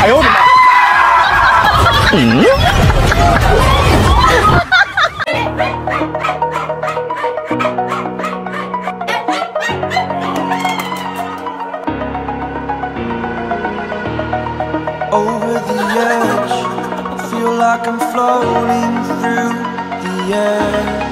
哎呦我的妈！嗯。 over the edge. Feel like I'm floating through the air.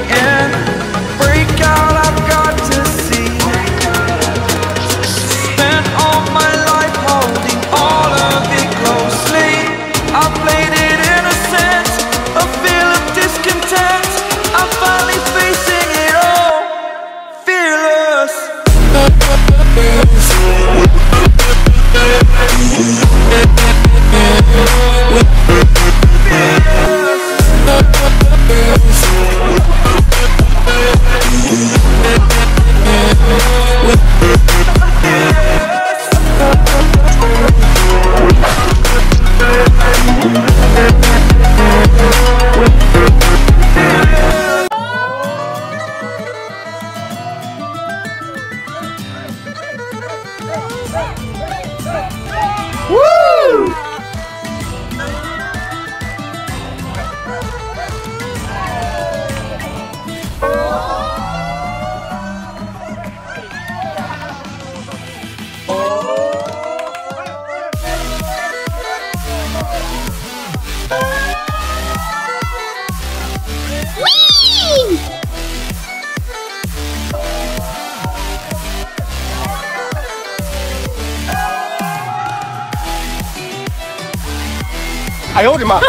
哎呦我的妈！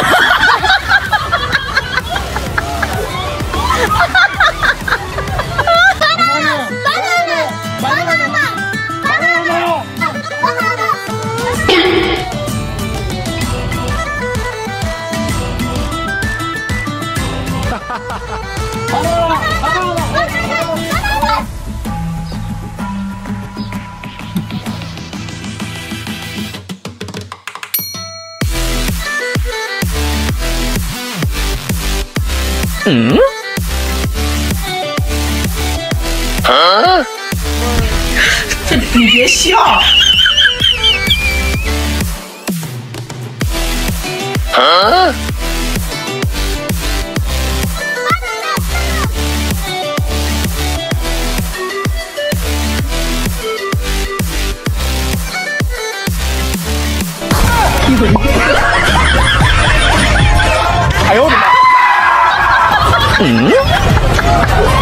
嗯？啊？你别笑，啊？嗯？